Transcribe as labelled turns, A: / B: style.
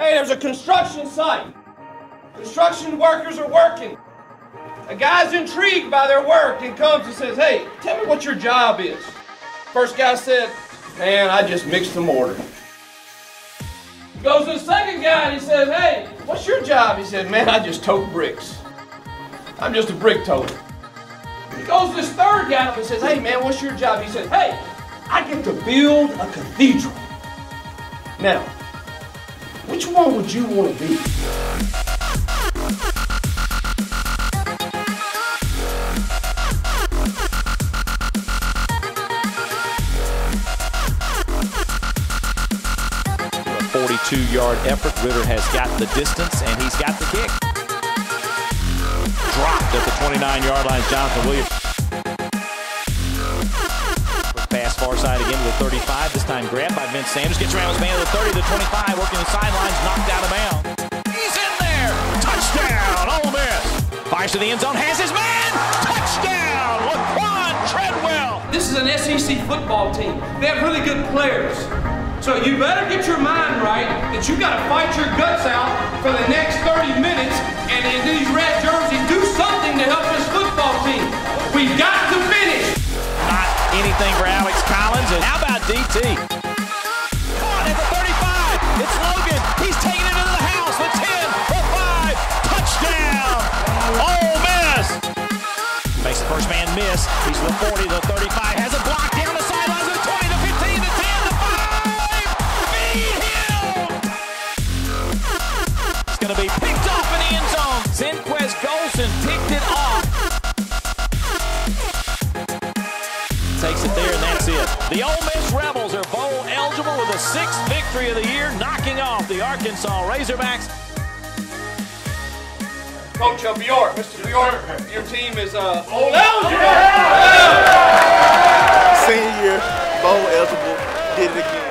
A: Hey, there's a construction site. Construction workers are working. A guy's intrigued by their work and comes and says, Hey, tell me what your job is. First guy said, Man, I just mixed the mortar. Goes to the second guy and he says, Hey, what's your job? He said, Man, I just tote bricks. I'm just a brick toter. He goes to this third guy and says, Hey, man, what's your job? He says, Hey, I get to build a cathedral. Now, which one would you want to be?
B: A 42-yard effort. Ritter has got the distance, and he's got the kick. Dropped at the 29-yard line. Jonathan Williams. Far side again to the 35. This time grabbed by Vince Sanders. Gets around his man to the 30 to the 25. Working the sidelines. Knocked out of bounds. He's in there. Touchdown. Ole Miss. Fires to the end zone. Has his man. Touchdown. Laquon Treadwell.
A: This is an SEC football team. They have really good players. So you better get your mind right that you got to fight your guts out for the next 30 minutes and in these red jerseys
B: anything for Alex Collins. And how about DT? Caught at the 35. It's Logan. He's taking it into the house. The 10, the 5. Touchdown. Ole Miss. Makes the first man miss. He's the 40, the 35. Has a block down the sidelines. The 20, the 15, the 10, the 5. Feed him. It's going to be that's it. The Ole Miss Rebels are bowl eligible with a sixth victory of the year, knocking off the Arkansas Razorbacks.
A: Coach uh, Bjork, Mr. Bjork, your team is uh, old
C: Senior year, bowl eligible, did it again.